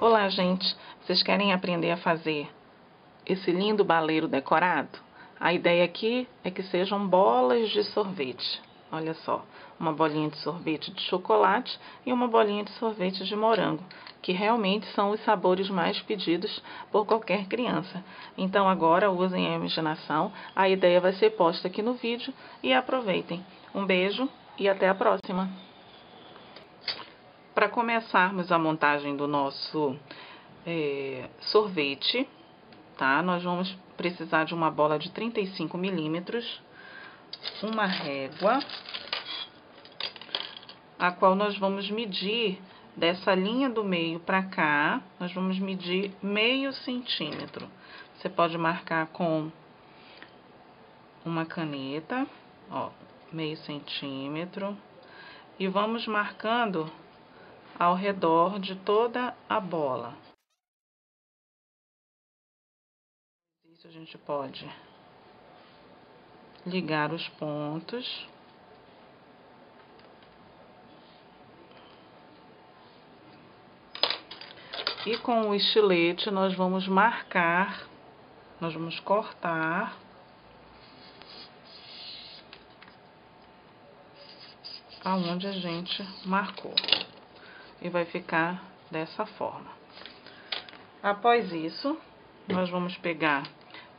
Olá, gente! Vocês querem aprender a fazer esse lindo baleiro decorado? A ideia aqui é que sejam bolas de sorvete. Olha só, uma bolinha de sorvete de chocolate e uma bolinha de sorvete de morango, que realmente são os sabores mais pedidos por qualquer criança. Então agora usem a imaginação, a ideia vai ser posta aqui no vídeo e aproveitem. Um beijo e até a próxima! Para começarmos a montagem do nosso é, sorvete, tá? Nós vamos precisar de uma bola de 35 milímetros, uma régua, a qual nós vamos medir dessa linha do meio para cá, nós vamos medir meio centímetro. Você pode marcar com uma caneta, ó, meio centímetro, e vamos marcando ao redor de toda a bola. Isso a gente pode ligar os pontos. E com o estilete nós vamos marcar, nós vamos cortar aonde a gente marcou e vai ficar dessa forma. Após isso, nós vamos pegar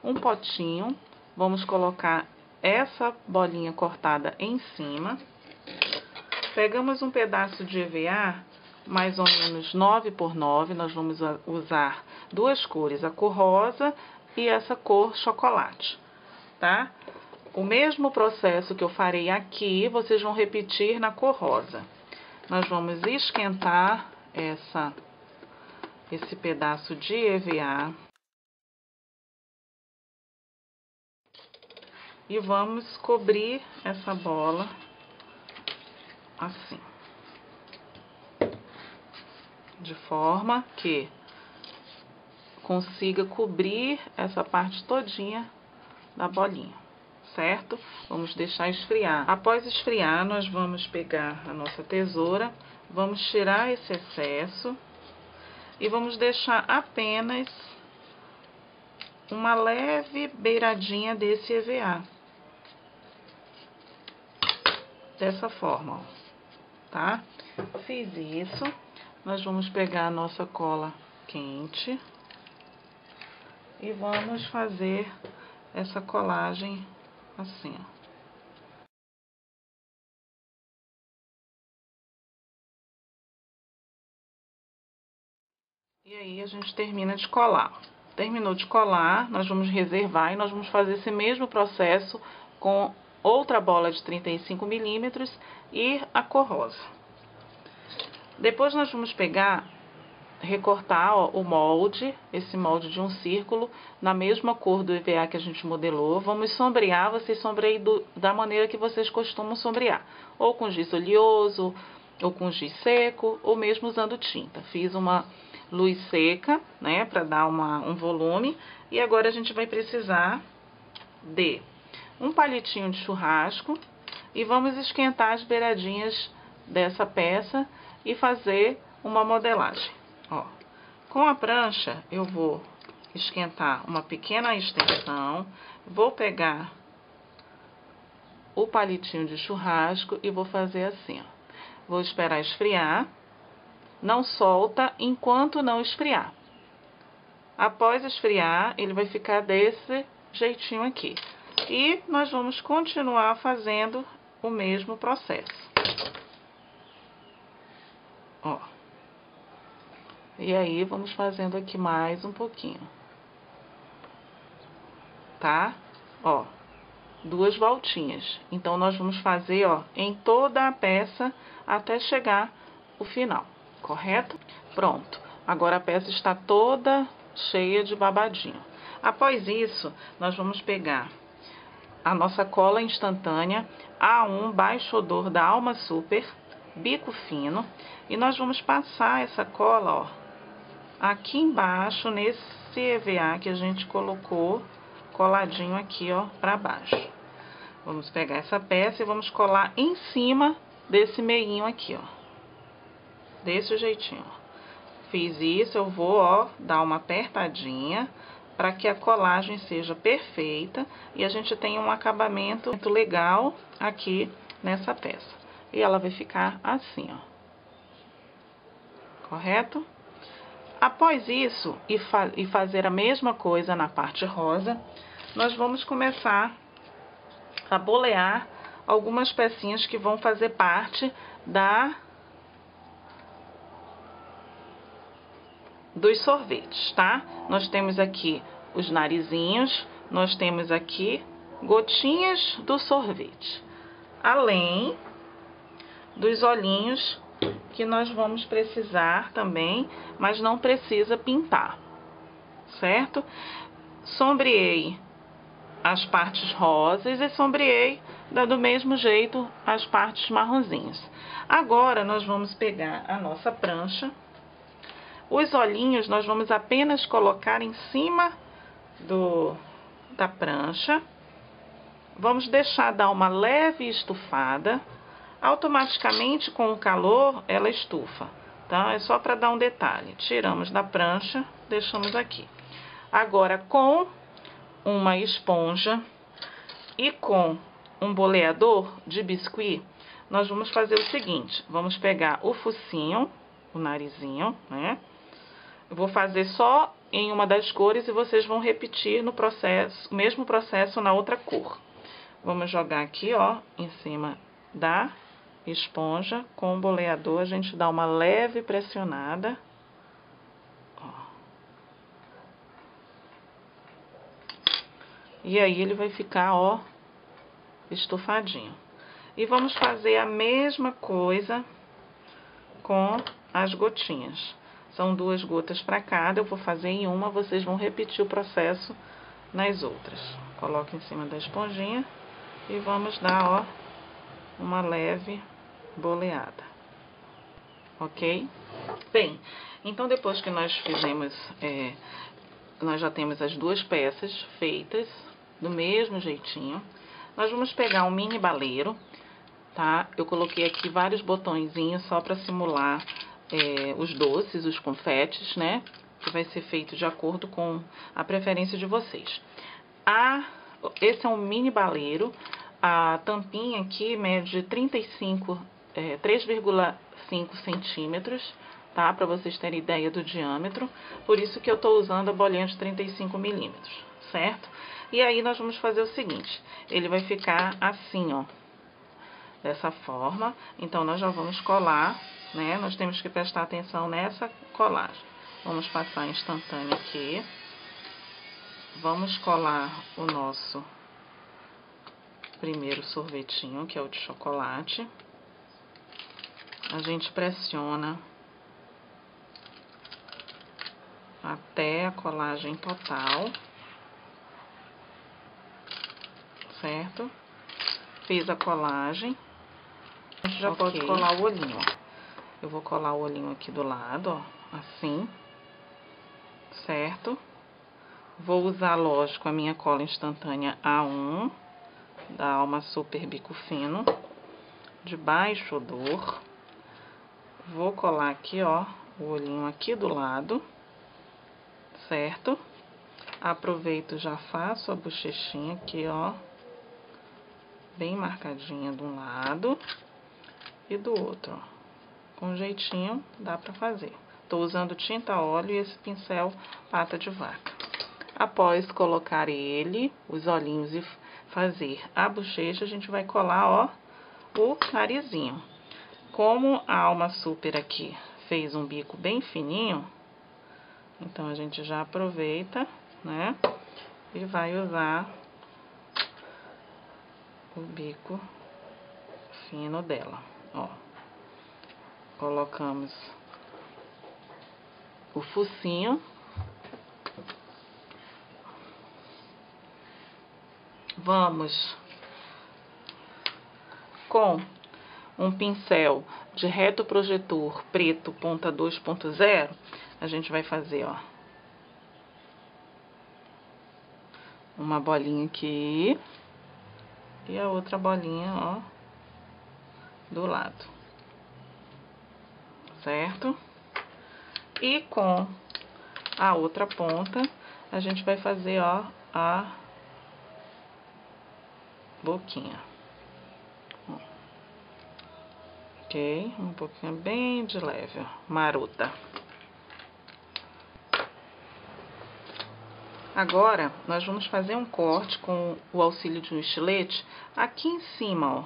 um potinho, vamos colocar essa bolinha cortada em cima. Pegamos um pedaço de EVA, mais ou menos 9 por 9, nós vamos usar duas cores, a cor rosa e essa cor chocolate, tá? O mesmo processo que eu farei aqui, vocês vão repetir na cor rosa. Nós vamos esquentar essa, esse pedaço de EVA. E vamos cobrir essa bola assim. De forma que consiga cobrir essa parte todinha da bolinha certo? Vamos deixar esfriar. Após esfriar, nós vamos pegar a nossa tesoura, vamos tirar esse excesso e vamos deixar apenas uma leve beiradinha desse EVA. Dessa forma, ó, tá? Fiz isso, nós vamos pegar a nossa cola quente e vamos fazer essa colagem assim, ó. E aí a gente termina de colar. Terminou de colar, nós vamos reservar e nós vamos fazer esse mesmo processo com outra bola de 35 milímetros e a cor rosa. Depois nós vamos pegar recortar ó, o molde, esse molde de um círculo, na mesma cor do EVA que a gente modelou. Vamos sombrear, vocês sombreiem do, da maneira que vocês costumam sombrear. Ou com giz oleoso, ou com giz seco, ou mesmo usando tinta. Fiz uma luz seca, né, para dar uma, um volume. E agora a gente vai precisar de um palitinho de churrasco e vamos esquentar as beiradinhas dessa peça e fazer uma modelagem. Ó, com a prancha, eu vou esquentar uma pequena extensão, vou pegar o palitinho de churrasco e vou fazer assim, ó. Vou esperar esfriar, não solta enquanto não esfriar. Após esfriar, ele vai ficar desse jeitinho aqui. E nós vamos continuar fazendo o mesmo processo. Ó. E aí, vamos fazendo aqui mais um pouquinho. Tá? Ó, duas voltinhas. Então, nós vamos fazer, ó, em toda a peça até chegar o final, correto? Pronto. Agora, a peça está toda cheia de babadinho. Após isso, nós vamos pegar a nossa cola instantânea A1 Baixo Odor da Alma Super, bico fino, e nós vamos passar essa cola, ó, aqui embaixo, nesse EVA que a gente colocou coladinho aqui, ó, pra baixo. Vamos pegar essa peça e vamos colar em cima desse meinho aqui, ó. Desse jeitinho, ó. fiz isso, eu vou, ó, dar uma apertadinha para que a colagem seja perfeita e a gente tenha um acabamento muito legal aqui nessa peça. E ela vai ficar assim, ó. Correto? Após isso, e, fa e fazer a mesma coisa na parte rosa, nós vamos começar a bolear algumas pecinhas que vão fazer parte da dos sorvetes, tá? Nós temos aqui os narizinhos, nós temos aqui gotinhas do sorvete, além dos olhinhos que nós vamos precisar também, mas não precisa pintar, certo? Sombreei as partes rosas e sombreei do mesmo jeito as partes marronzinhas. Agora, nós vamos pegar a nossa prancha. Os olhinhos nós vamos apenas colocar em cima do, da prancha. Vamos deixar dar uma leve estufada automaticamente com o calor ela estufa, tá? É só para dar um detalhe. Tiramos da prancha, deixamos aqui. Agora, com uma esponja e com um boleador de biscuit, nós vamos fazer o seguinte, vamos pegar o focinho, o narizinho, né? Eu vou fazer só em uma das cores e vocês vão repetir no processo, o mesmo processo na outra cor. Vamos jogar aqui, ó, em cima da esponja com o boleador, a gente dá uma leve pressionada. Ó. E aí ele vai ficar, ó, estufadinho. E vamos fazer a mesma coisa com as gotinhas. São duas gotas para cada, eu vou fazer em uma, vocês vão repetir o processo nas outras. Coloque em cima da esponjinha e vamos dar, ó, uma leve boleada. Ok? Bem, então depois que nós fizemos, é, nós já temos as duas peças feitas do mesmo jeitinho. Nós vamos pegar um mini baleiro, tá? Eu coloquei aqui vários botõezinhos só para simular é, os doces, os confetes, né? Que vai ser feito de acordo com a preferência de vocês. A, esse é um mini baleiro, a tampinha aqui mede 35 é, 3,5 centímetros, tá? Para vocês terem ideia do diâmetro. Por isso que eu estou usando a bolinha de 35 milímetros, certo? E aí nós vamos fazer o seguinte, ele vai ficar assim, ó, dessa forma. Então, nós já vamos colar, né? Nós temos que prestar atenção nessa colagem. Vamos passar instantâneo aqui. Vamos colar o nosso primeiro sorvetinho, que é o de chocolate a gente pressiona até a colagem total, certo? Fiz a colagem, a gente já okay. pode colar o olhinho, ó. Eu vou colar o olhinho aqui do lado, ó, assim, certo? Vou usar, lógico, a minha cola instantânea A1, da Alma Super Bico Fino, de baixo odor. Vou colar aqui, ó, o olhinho aqui do lado, certo? Aproveito já faço a bochechinha aqui, ó, bem marcadinha de um lado e do outro, ó. Com jeitinho dá pra fazer. Tô usando tinta óleo e esse pincel pata de vaca. Após colocar ele, os olhinhos e fazer a bochecha, a gente vai colar, ó, o narizinho. Como a alma super aqui fez um bico bem fininho, então a gente já aproveita, né? E vai usar o bico fino dela, ó. Colocamos o focinho. Vamos. Com um pincel de reto projetor preto ponta 2.0, a gente vai fazer, ó, uma bolinha aqui e a outra bolinha, ó, do lado, certo? E com a outra ponta, a gente vai fazer, ó, a boquinha. Ok? Um pouquinho bem de leve, marota. Agora, nós vamos fazer um corte com o auxílio de um estilete aqui em cima, ó.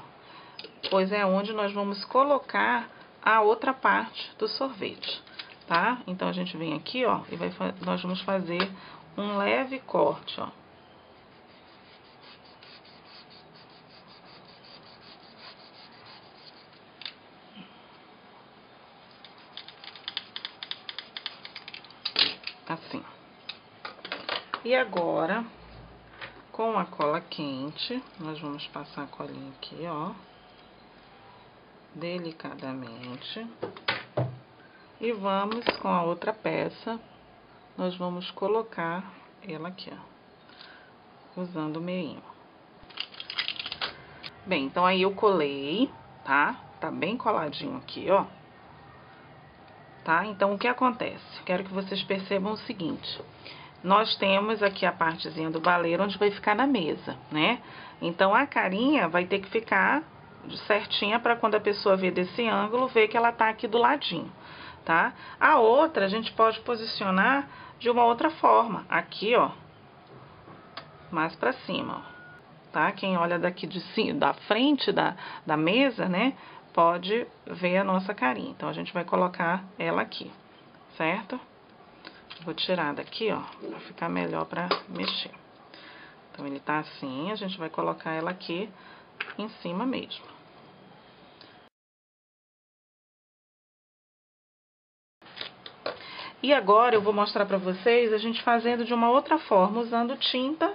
Pois é onde nós vamos colocar a outra parte do sorvete, tá? Então, a gente vem aqui, ó, e vai, nós vamos fazer um leve corte, ó. Assim. E agora, com a cola quente, nós vamos passar a colinha aqui, ó. Delicadamente. E vamos com a outra peça, nós vamos colocar ela aqui, ó. Usando o meinho. Bem, então aí eu colei, tá? Tá bem coladinho aqui, ó. Tá? Então, o que acontece? Quero que vocês percebam o seguinte nós temos aqui a partezinha do baleiro onde vai ficar na mesa, né? Então, a carinha vai ter que ficar certinha para quando a pessoa ver desse ângulo, ver que ela tá aqui do ladinho, tá? A outra, a gente pode posicionar de uma outra forma, aqui, ó, mais para cima, ó, tá? Quem olha daqui de cima, da frente da, da mesa, né, pode ver a nossa carinha. Então, a gente vai colocar ela aqui, certo? Vou tirar daqui, ó, pra ficar melhor pra mexer. Então, ele tá assim, a gente vai colocar ela aqui em cima mesmo. E agora eu vou mostrar pra vocês a gente fazendo de uma outra forma, usando tinta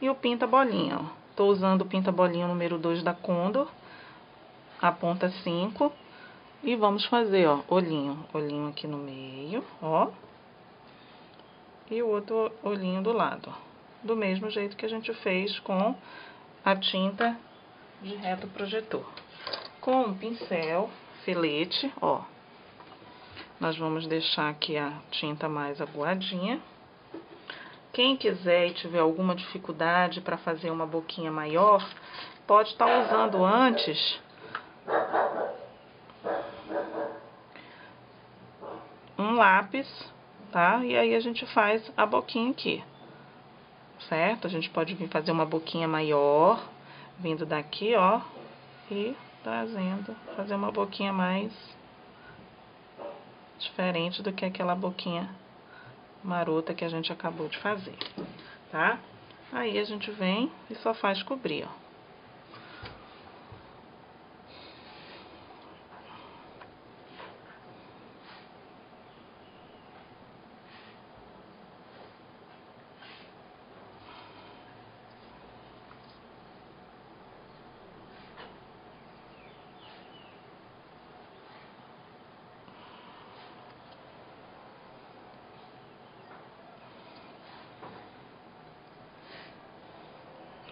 e o pinta bolinha, ó. Tô usando o pinta bolinha número 2 da Condor, a ponta 5. E vamos fazer, ó, olhinho, olhinho aqui no meio, ó e o outro olhinho do lado. Do mesmo jeito que a gente fez com a tinta de reto projetor. Com um pincel, filete, ó. Nós vamos deixar aqui a tinta mais aguadinha. Quem quiser e tiver alguma dificuldade para fazer uma boquinha maior, pode estar tá usando antes um lápis tá? E aí a gente faz a boquinha aqui, certo? A gente pode vir fazer uma boquinha maior, vindo daqui, ó, e trazendo, fazer uma boquinha mais diferente do que aquela boquinha marota que a gente acabou de fazer, tá? Aí a gente vem e só faz cobrir, ó.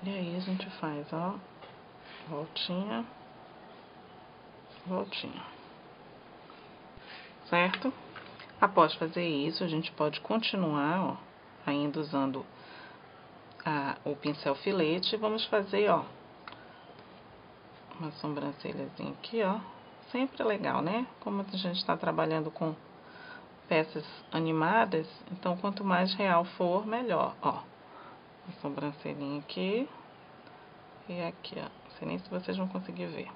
E aí a gente faz, ó, voltinha, voltinha. Certo? Após fazer isso, a gente pode continuar, ó, ainda usando a, o pincel filete. Vamos fazer, ó, uma sobrancelhazinha aqui, ó. Sempre legal, né? Como a gente está trabalhando com peças animadas, então quanto mais real for, melhor, ó a sobrancelhinha aqui e aqui, ó. Não sei nem se vocês vão conseguir ver.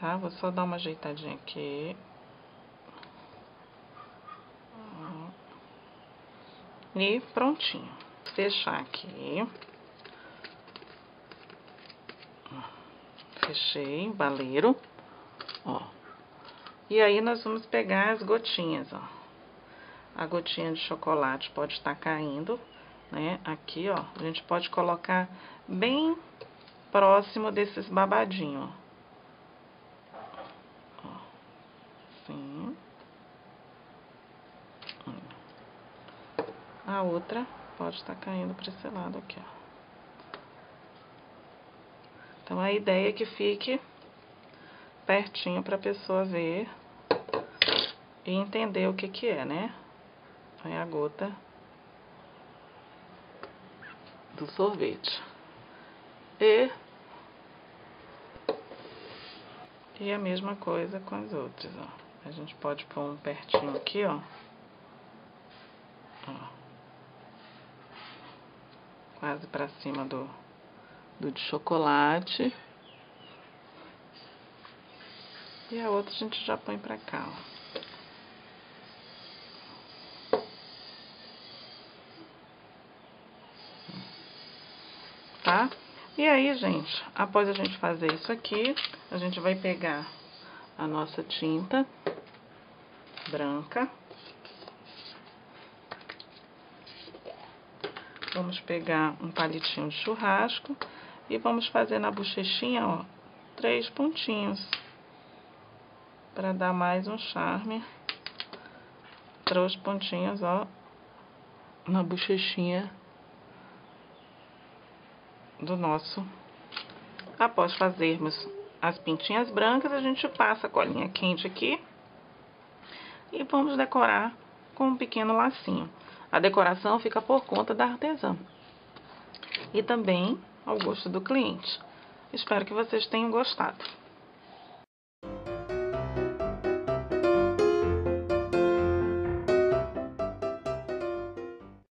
Tá? Vou só dar uma ajeitadinha aqui. E prontinho. Vou fechar aqui. Fechei baleiro, ó. E aí, nós vamos pegar as gotinhas, ó. A gotinha de chocolate pode estar caindo né? Aqui, ó, a gente pode colocar bem próximo desses babadinhos, ó. Assim. A outra pode estar caindo para esse lado aqui, ó. Então, a ideia é que fique pertinho para a pessoa ver e entender o que que é, né? É a gota do sorvete. E, e a mesma coisa com as outras, ó. A gente pode pôr um pertinho aqui, ó. ó. Quase pra cima do, do de chocolate. E a outra a gente já põe pra cá, ó. Tá? E aí, gente, após a gente fazer isso aqui, a gente vai pegar a nossa tinta branca. Vamos pegar um palitinho de churrasco e vamos fazer na bochechinha, ó, três pontinhos. Para dar mais um charme. Três pontinhos, ó, na bochechinha do nosso. Após fazermos as pintinhas brancas, a gente passa a colinha quente aqui e vamos decorar com um pequeno lacinho. A decoração fica por conta da artesã e também ao gosto do cliente. Espero que vocês tenham gostado.